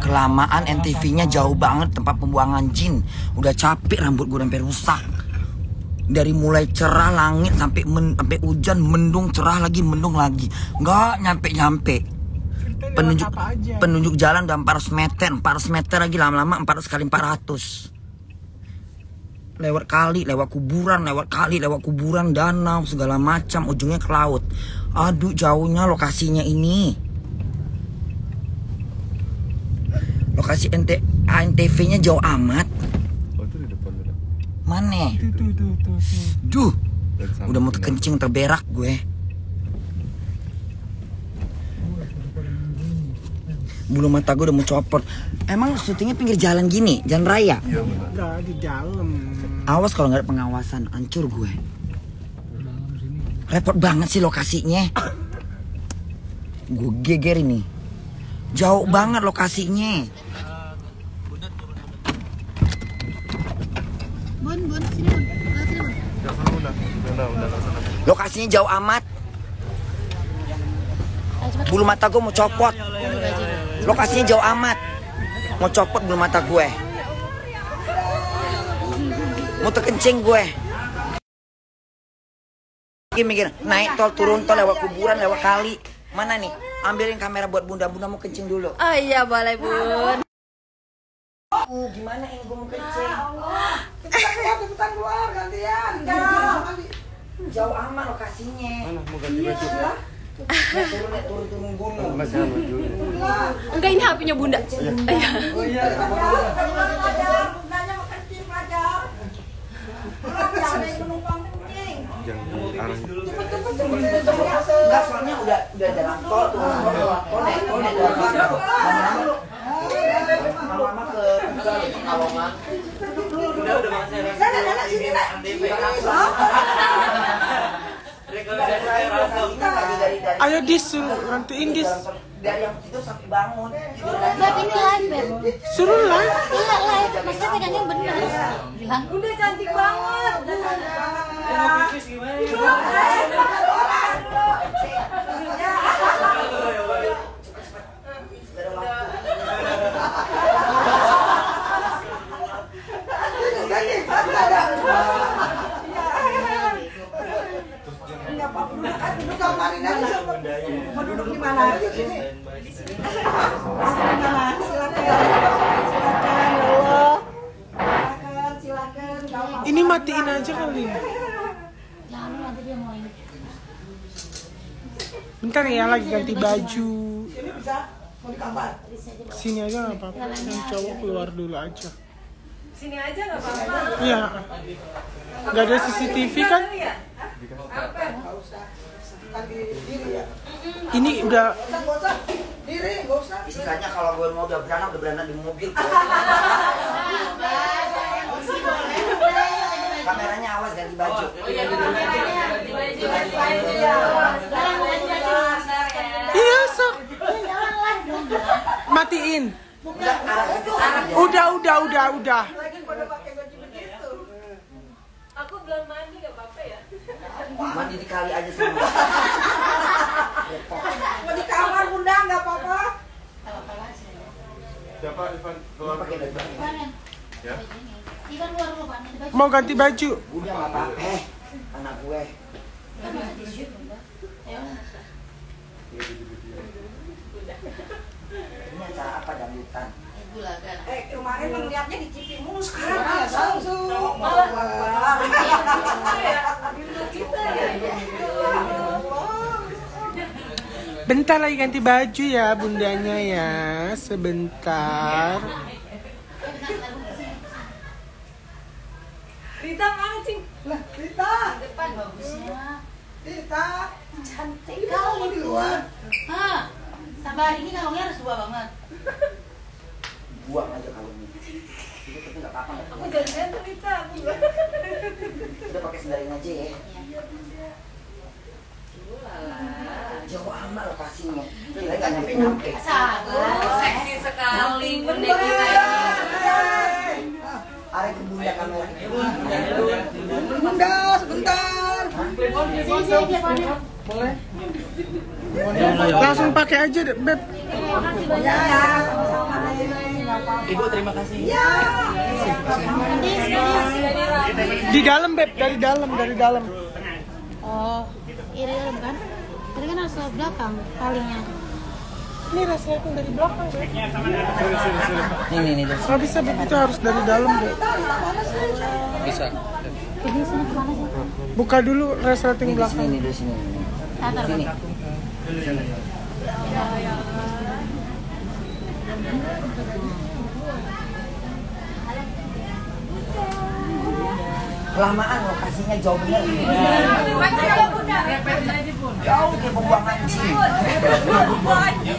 Kelamaan NTV-nya jauh banget tempat pembuangan jin. Udah capek rambut gue sampai rusak. Dari mulai cerah langit sampai men, sampai hujan mendung cerah lagi mendung lagi. Nggak nyampe nyampe. Penunjuk penunjuk jalan udah 400 meter, 400 meter lagi lama-lama 400 kali 400 lewat kali, lewat kuburan, lewat kali, lewat kuburan, danau, segala macam, ujungnya ke laut. Aduh, jauhnya lokasinya ini. Lokasi NT ANTV-nya jauh amat. Oh itu di depan udah. Mana? Duh, udah mau terkencing terberak gue. Bulu mata gue udah mau copot. Emang syutingnya pinggir jalan gini, jalan raya. Iya. Enggak di dalam. Awas kalau nggak ada pengawasan, hancur gue. Repot banget sih lokasinya. Gue geger ini. Jauh banget lokasinya. Bun, bun, sini bun. Ah, sini bun. Udah sana udah. Udah udah udah sana. Lokasinya jauh amat. Cepat. Bulu mata gue mau copot. Lokasinya jauh amat. Mau copot bulu mata gue. Mau terkencing gue. Lagi mikir, naik tol, turun tol, lewat kuburan, lewat kali. Mana nih? Ambilin kamera buat bunda. Bunda mau kencing dulu. Oh iya boleh bun. Uh, gimana ini gue mau kencing? Jauh amat lokasinya. Mana mau ganti baju? Naik turun, naik turun, turun gunung. Mas jangan baju. Enggak ini HP-nya bunda. Iya. Jangan di arah Enggak, soalnya udah udah jalan tol, turun tol, lewat tol, naik tol, naik Ayo dis suruh gantiin dis. Dari yang tidur sampai bangun. tidur lagi. Beb ini live Beb. Suruh lah. Iya live. Maksudnya pegangnya bener. Bilang. Udah cantik banget. Udah cantik banget. Mau duduk di mana aja sini? Silakan, silakan. Silakan, ya Allah. Silakan, silakan. Ini matiin aja kali ya. Jangan nanti dia mau ini. Bentar ya lagi ganti baju. Sini bisa? Mau di kamar? Sini aja nggak apa-apa. Yang cowok keluar dulu aja. Sini aja nggak apa-apa. Iya. Gak ada CCTV kan? Ya? Ya. Ini udah. Diri, nggak usah. Istilahnya kalau gue mau udah beranak, udah beranak di mobil. Kameranya awas ganti baju. Iya sok. Matiin. Udah udah udah udah. Aku belum mandi gak apa-apa ya? Mandi di kali aja semua. Mau di kamar bunda nggak apa-apa. Siapa Ivan keluar Pakai baju. ya? Ikan keluar dulu Pak. Ganti baju. Mau ganti baju. Udah apa-apa. Eh, anak gue. Ini acara apa dangdutan? Eh. Eh kemarin melihatnya di TV mulu sekarang ya langsung. Malah Bentar lagi ganti baju ya bundanya ya. Sebentar. Rita mana cing? Lah, Rita, Depan bagusnya. Rita, Cantik kali. di luar. Hah. Tambah ini kalungnya harus dua banget. Buang aja. Itu tapi nggak apa-apa. Aku janjian tuh Rita. Aku bilang. Udah pakai sendarin aja ya. Jauh amat lokasinya. Kira nggak nyampe-nyampe. Sabar. Seksi sekali bunda kita. Arek ke bunda kamera. Bunda, sebentar. Mana? Langsung pakai aja deh, Beb. Ibu terima kasih. Di dalam, Beb, dari dalam, dari dalam. Oh, iri kan? Tadi kan harus lewat belakang palingnya. Ini resleting dari belakang, Beb. Nih nih nih. Des. Nggak bisa, Beb, itu harus dari dalam, Beb. Jadi sini ke mana sih? Buka dulu resleting Nih di belakang. sini di sini. Tatar, Sini. Kelamaan lokasinya jauh bener. Jauh ke pembuangan jin.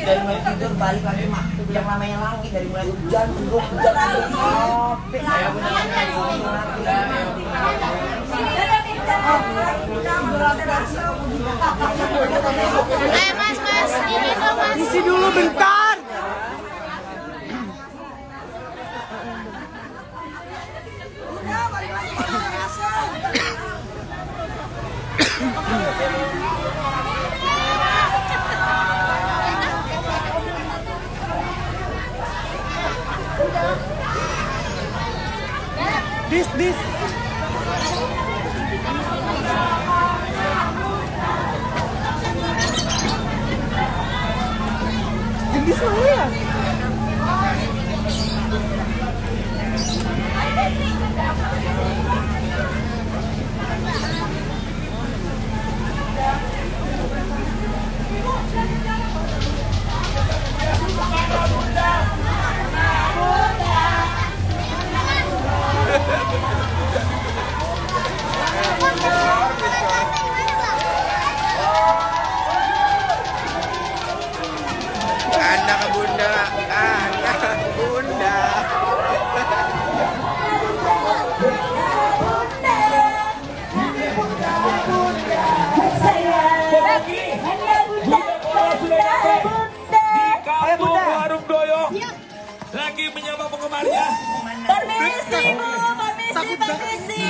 Dari mulai tidur balik lagi mak. Yang namanya langit dari mulai hujan, mendung, hujan, Eh, Mas, Mas, ini dong, Mas. Isi dulu bentar. Menyapa penggemarnya. Permisi Bu, permisi, permisi.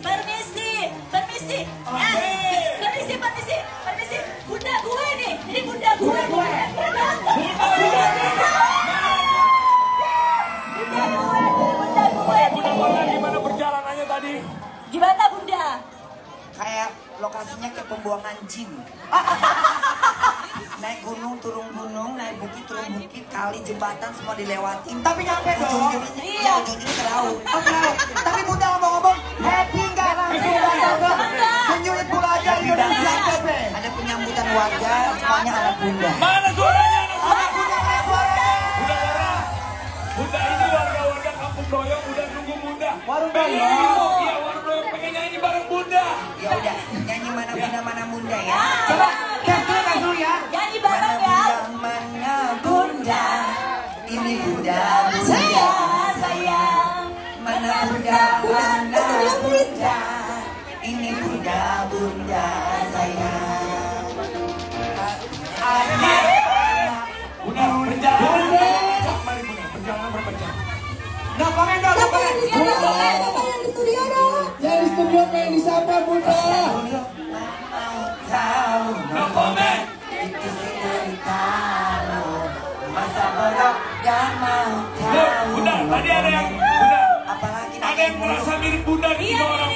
Permisi, permisi. Ya, eh, permisi, permisi, permisi. Bunda gue nih, ini bunda gue. Bunda gue. Bunda gue, bunda gue. Bunda Bunda gimana perjalanannya tadi? Gimana bunda? kayak lokasinya kayak pembuangan jin. naik gunung, turun gunung, naik bukit, turun bukit, kali, jembatan semua dilewatin. Tapi nyampe dong. Iya. Ujung-ujungnya ke laut. Oh, ke laut. Tapi Bunda ngomong-ngomong, happy nggak langsung datang ke Menyulit Bulaga Indonesia. Ada penyambutan warga, semuanya anak Bunda. Mana suaranya anak Bunda? Anak Bunda. Bunda ini warga-warga Kampung Doyong udah nunggu Bunda. Warung Doyong. Iya, Warung Doyong pengen nyanyi bareng Bunda. Ya udah, nyanyi mana Bunda mana Bunda ya. Coba, ya. Nyanyi bareng ya. Bunda, mana Bunda. Ini Bunda, Bunda. Saya, sayang. Mana bunda, mana bunda Ini bunda, bunda sayang Anak, Bunda, perjalanan. Mari Bunda, perjalanan berapa jam? no comment dong, no comment Yang di studio pengen disapa Bunda. No comment. Mau tahu Bunda, tadi ada yang Bunda. Apalagi Ada yang merasa mirip Bunda di Iya, orang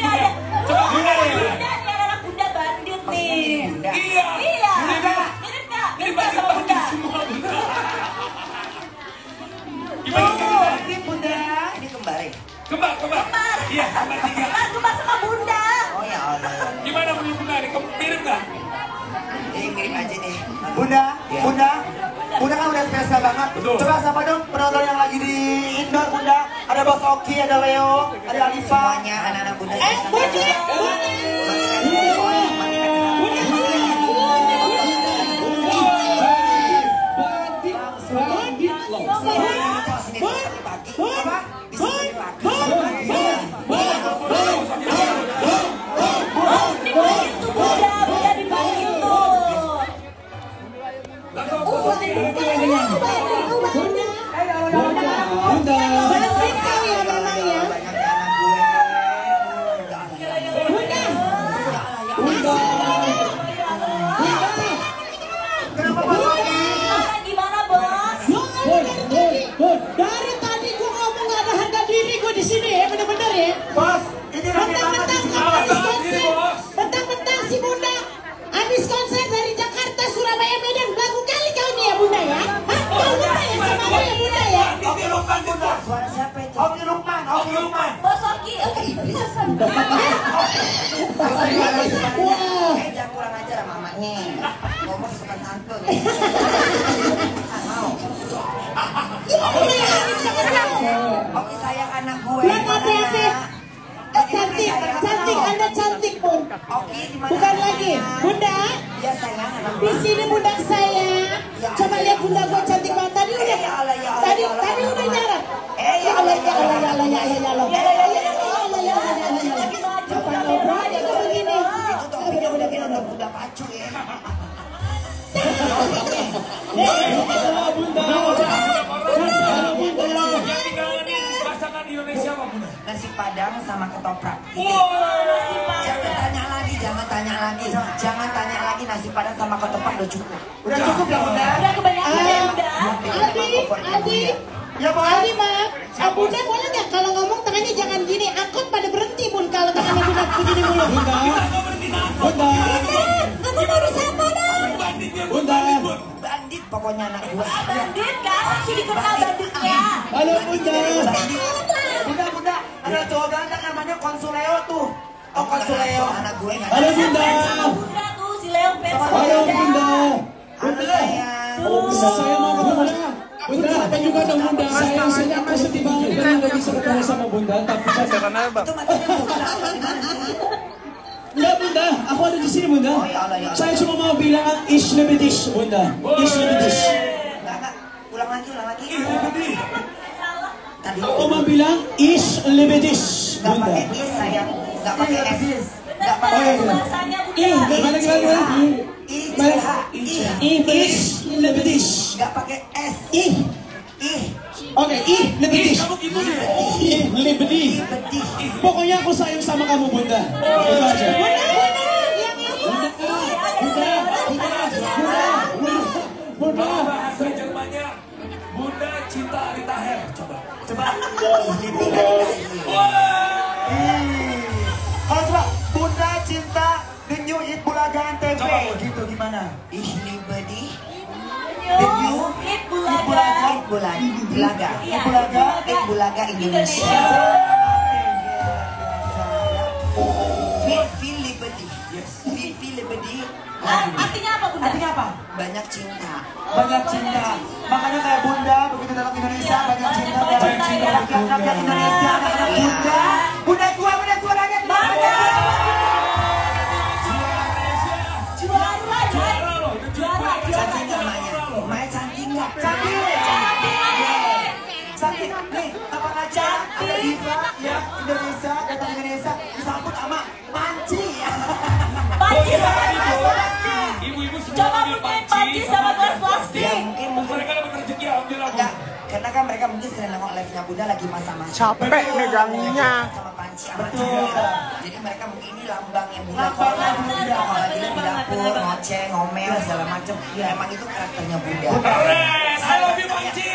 banget. Betul. Coba siapa dong penonton yang lagi di indoor Bunda? Ada Bos Oki, ada Leo, ada Alifa. Semuanya anak-anak bunda Eh, Budi, Apa? Bukan lagi, bunda. Iya sayang Di sini bunda saya. Coba lihat bunda gua cantik banget. Tadi udah, Ya Allah, ya Allah, tadi ya Allah. tadi udah nyarat. Eh, Ya Allah, ya Allah, ya Allah, ya Allah, ya Allah. Ya, ya, ya, ya, ya. Ya Allah, ya Allah, ya Allah, ya Allah. Kapan ngobrol ya kau begini? Itu topinya udah kayak nonton kuda pacu ya. Yang dikangenin pasangan Indonesia apa bunda? Nasi padang sama ketoprak. Wow. Jangan tanya jangan tanya lagi, jangan tanya lagi nasi padang sama ketoprak udah cukup. Udah cukup ya bunda? Udah kebanyakan ya Ah, udah. Adi, Adi, Ya bang. Adi maaf. Bunda boleh nggak kalau ngomong tangannya jangan gini. Angkot pada berhenti bun kalau tangannya bunda begini mulu. Bunda, bunda. Aku mau disapa dong. Bunda. Bandit pokoknya anak gua. Bandit kan? Masih dikenal banditnya. Halo bunda. Bunda bunda. Ada cowok ganteng namanya Konsuleo tuh. Oh Konsuleo. Anak gue nggak Halo bunda. Bunda tuh si Leo fans Halo bunda. Anak sayang. Saya mau ketemu bunda. Bunda, apa juga dong bunda? Saya aku sedih banget karena nggak bisa ketemu sama bunda. Tapi saya bunda. Mana sih? Enggak bunda, aku ada di sini bunda. Oh, ya Allah, ya Allah. Saya cuma mau bilang ang ish lebedish bunda. Ish. Enggak, enggak. Ulang lagi, ulang lagi. Tadi Aku mau bilang ish lebedish Gak bunda. pakai is sayang, gak pakai s, gak Oh pakai iya s. bunda. Ih, Gimana gimana gimana? I C H I, Ih, ish lebedish. gak pakai s. Ih. Ih, Oke, ih lebedish. Ih lebedish. pedih. Pokoknya aku sayang sama kamu bunda. Itu aja. Bunda, bunda, yang ini. Bunda, bunda, bunda, bunda, bunda. Bahasa Jermannya Bunda Cinta Ari Taher. Coba. Coba. Lebih Ich liebe dich. The new hit Bulaga. Hit Bulaga. Bulaga. Iya, Bulaga. Hit Bulaga Indonesia. Feel, liebe dich. Feel, dich. Ah, Artinya apa bunda? Artinya apa? Banyak cinta. Banyak cinta. Makanya kayak bunda, begitu dalam Indonesia, banyak cinta. Banyak cinta. Rakyat-rakyat Indonesia, anak-anak Iya. bunda. Bunda aja? Ada Diva, ya, Indonesia, datang Indonesia, disambut sama Panci. Panci sama gelas plastik. Ibu-ibu semua Coba bunyiin panci sama gelas Ya plastik. mungkin Mereka dapat rezeki alhamdulillah. Karena kan mereka mungkin sering nengok live-nya Bunda lagi masa-masa Capek meganginya. sama panci sama Betul. Jadi mereka mungkin ini lambangnya Bunda Lambangnya kalau Bunda. kalau lagi di dapur, ngoceh, ngomel segala macem. Ya emang itu karakternya Bunda. Keren. I love you Panci.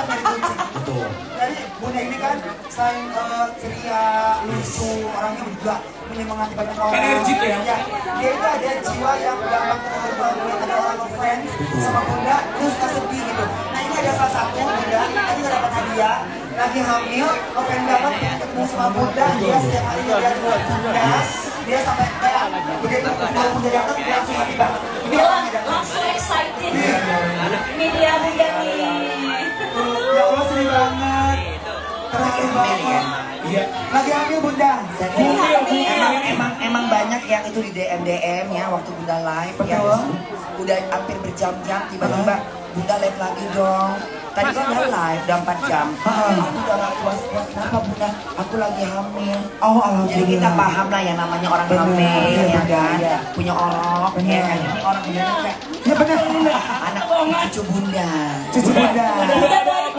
Dapat dari kucing. Betul. Jadi bunda ini kan selain uh, ceria, lucu, orangnya juga menyemangati banyak orang. Energik ya? Dia itu ada jiwa yang gampang terhubung melihat ada orang fans sama bunda, terus suka sedih gitu. Nah ini ada salah satu bunda, tadi nggak dapat hadiah, lagi hamil, pengen banget ketemu sama bunda, dia setiap hari lihat bunda, dia sampai kayak begitu bunda datang dia langsung hati banget. Datang. Langsung excited. Ini dia bunda nih. Ya Allah sedih banget. Terakhir banget. Iya. Lagi hamil bunda. Emang, emang emang banyak yang itu di DM DM ya waktu Bunda live ya udah hampir berjam-jam tiba-tiba Bunda live lagi dong. Tadi kan udah live udah 4 jam. Aku udah gak puas-puas. Kenapa Bunda? Aku lagi hamil. Oh, Jadi kita paham lah yang namanya orang Bener, hamil, iya, ya kan? iya. Punya orok, ya Bener. kan? Ini orang punya kayak Ya benar ini anak cucu Bunda. cucu bunda. Bunda baik banget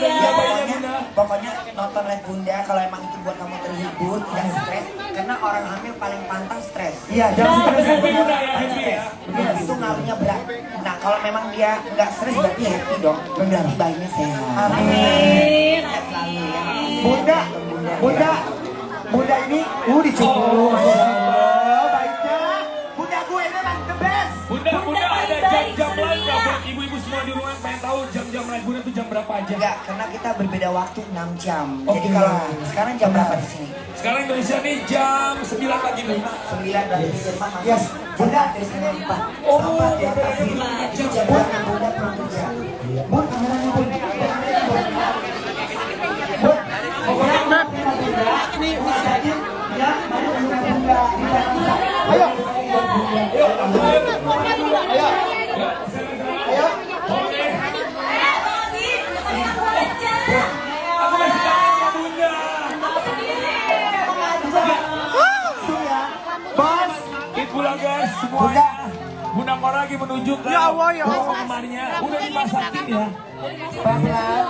ya. Ya pokoknya, pokoknya nonton live Bunda kalau emang itu buat kamu terhibur, tidak stres. Karena orang hamil paling pantang stres. Iya, jangan stres ya Happy bunda. ya, happy ya. Iya, itu ngaruhnya berat. Nah, kalau memang dia nggak stres berarti happy dong. Berarti bayinya sehat. Amin. Selalu ya. Bunda, bunda, bunda ini, uh dicukur. Oh, baiknya. Bunda gue memang the best. Bunda, bunda ada jam-jam lain ibu-ibu semua di rumah pengen tahu bunda tuh jam berapa aja? Enggak, karena kita berbeda waktu 6 jam. Oh, Jadi kalau sekarang jam berapa di sini? Sekarang Indonesia nih jam 9 pagi nih. 9 dari di Jerman masuk. Yes. Bunda dari sana 4. Oh, Sama dia pagi. Itu jam berapa Bunda pulang kerja? Bun, kameranya Menunjuk Ya Allah, ya Allah. kamarnya. Udah dimasakin ya. Pelan-pelan.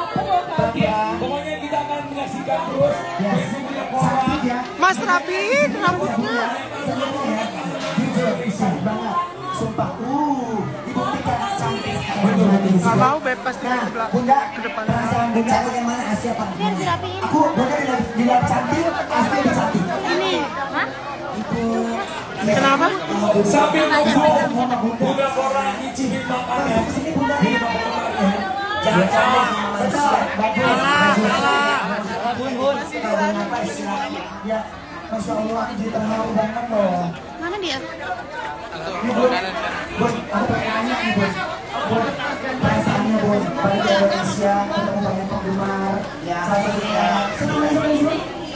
Pokoknya kita akan menyaksikan terus. Yes. Cantik ya. Mas rapiin rambutnya. Cantik banget. Sumpah, uh, cantik. Gak mau bebas di Nah, belakang. Bunda, Ke depan. perasaan Bunda bagaimana Asia Pak? Aku, Bunda dilihat cantik, Asia Kenapa? Sambil nunggu nyicipin makannya. Jangan. Bun, bun. Ya, Masya Allah, jadi terharu banget loh. Mana dia? Bun, bun, aku nanya nih bun. Bun, perasaannya bun, balik ke Indonesia, ketemu banyak penggemar. Ya. Salah satunya, senang senang nih.